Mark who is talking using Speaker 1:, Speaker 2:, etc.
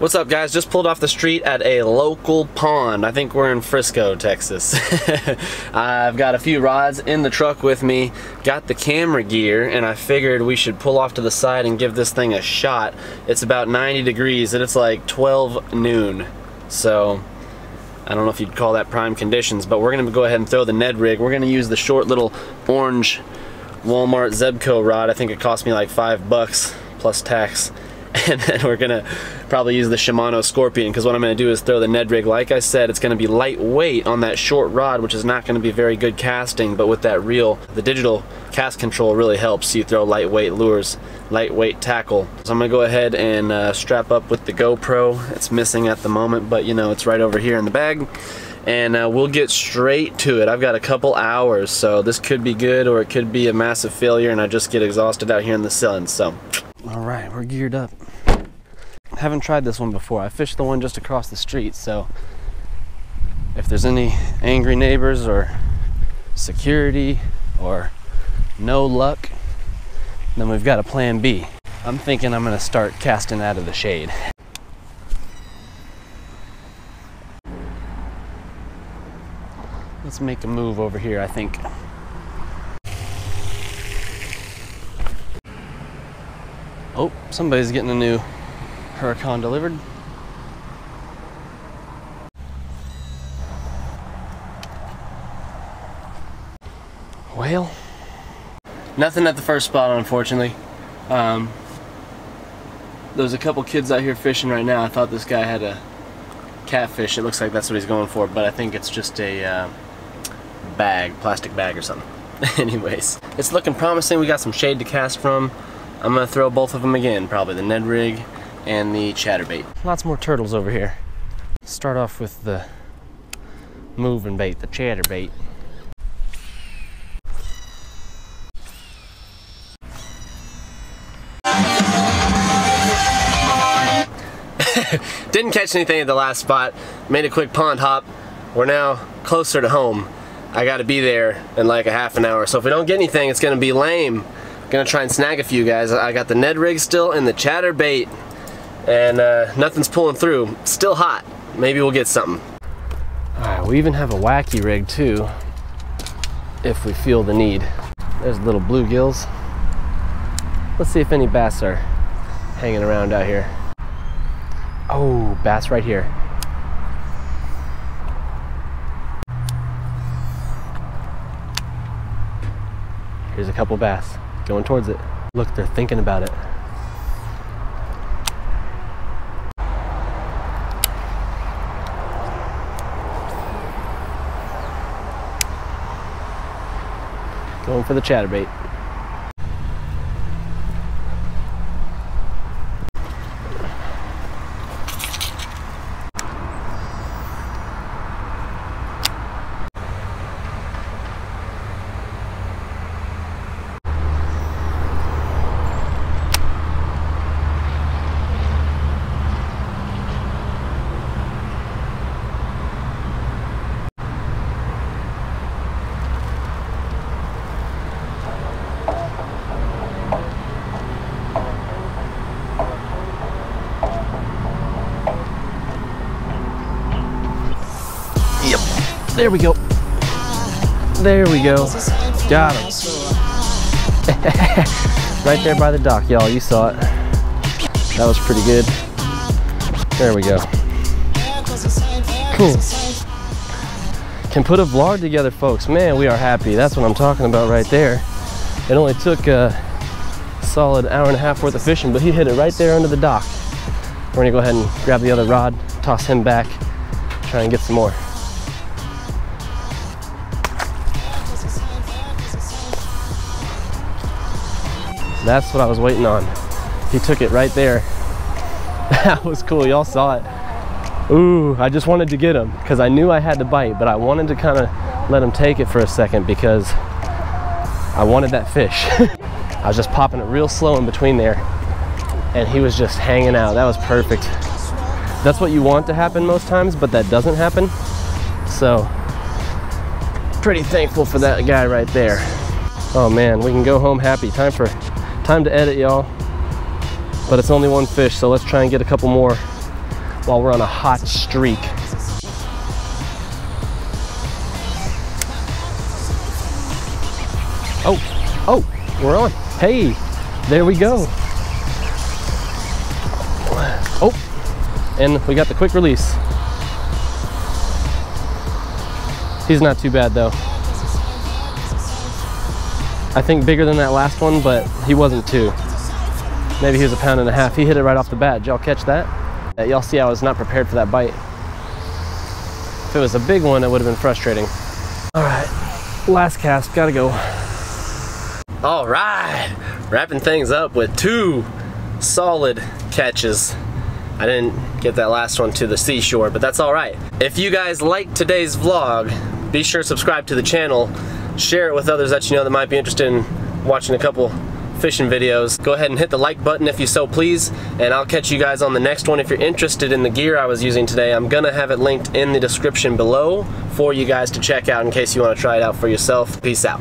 Speaker 1: What's up guys? Just pulled off the street at a local pond. I think we're in Frisco, Texas. I've got a few rods in the truck with me, got the camera gear, and I figured we should pull off to the side and give this thing a shot. It's about 90 degrees and it's like 12 noon. So, I don't know if you'd call that prime conditions, but we're gonna go ahead and throw the Ned rig. We're gonna use the short little orange Walmart Zebco rod. I think it cost me like five bucks plus tax. and then we're gonna probably use the Shimano Scorpion because what I'm gonna do is throw the Ned rig. Like I said it's gonna be lightweight on that short rod which is not gonna be very good casting but with that reel the digital cast control really helps. You throw lightweight lures lightweight tackle. So I'm gonna go ahead and uh, strap up with the GoPro. It's missing at the moment but you know it's right over here in the bag. And uh, we'll get straight to it. I've got a couple hours, so this could be good or it could be a massive failure and I just get exhausted out here in the sun. So all right, we're geared up. Haven't tried this one before. I fished the one just across the street, so if there's any angry neighbors or security or no luck, then we've got a plan B. I'm thinking I'm gonna start casting out of the shade. Let's make a move over here, I think. Oh, somebody's getting a new Huracan delivered. Whale? Nothing at the first spot, unfortunately. Um, there's a couple kids out here fishing right now. I thought this guy had a catfish. It looks like that's what he's going for, but I think it's just a uh, bag, plastic bag or something. Anyways, it's looking promising. We got some shade to cast from. I'm gonna throw both of them again, probably the Ned rig and the chatterbait. Lots more turtles over here. Start off with the moving bait, the chatterbait. Didn't catch anything at the last spot. Made a quick pond hop. We're now closer to home. I gotta be there in like a half an hour. So if we don't get anything, it's gonna be lame. Gonna try and snag a few guys. I got the Ned rig still and the chatterbait and uh, nothing's pulling through. Still hot. Maybe we'll get something. All right, we even have a wacky rig too if we feel the need. There's little bluegills. Let's see if any bass are hanging around out here. Oh, bass right here. Here's a couple bass going towards it. Look, they're thinking about it. Going for the chatterbait. There we go. There we go. Got him. right there by the dock, y'all. You saw it. That was pretty good. There we go. Cool. Can put a vlog together, folks. Man, we are happy. That's what I'm talking about right there. It only took a solid hour and a half worth of fishing, but he hit it right there under the dock. We're gonna go ahead and grab the other rod, toss him back, try and get some more. That's what I was waiting on. He took it right there. that was cool, y'all saw it. Ooh, I just wanted to get him because I knew I had to bite, but I wanted to kind of let him take it for a second because I wanted that fish. I was just popping it real slow in between there and he was just hanging out. That was perfect. That's what you want to happen most times, but that doesn't happen. So, pretty thankful for that guy right there. Oh man, we can go home happy. Time for Time to edit, y'all. But it's only one fish, so let's try and get a couple more
Speaker 2: while we're on a hot streak. Oh, oh, we're on. Hey, there we go. Oh, and we got the quick release. He's not too bad though. I think bigger than that last one, but he wasn't too. Maybe he was a pound and a half. He hit it right off the bat. Y'all catch that? Y'all see I was not prepared for that bite. If it was a big one, it would have been frustrating. All right, last cast, gotta go.
Speaker 1: All right, wrapping things up with two solid catches. I didn't get that last one to the seashore, but that's all right. If you guys liked today's vlog, be sure to subscribe to the channel, share it with others that you know that might be interested in watching a couple fishing videos. Go ahead and hit the like button if you so please, and I'll catch you guys on the next one. If you're interested in the gear I was using today, I'm gonna have it linked in the description below for you guys to check out in case you wanna try it out for yourself. Peace out.